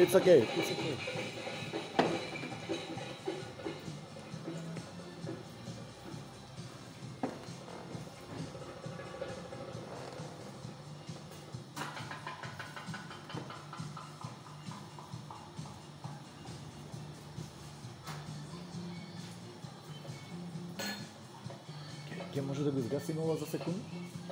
It's okay. It's okay. Quer me ajuda a gastar uma?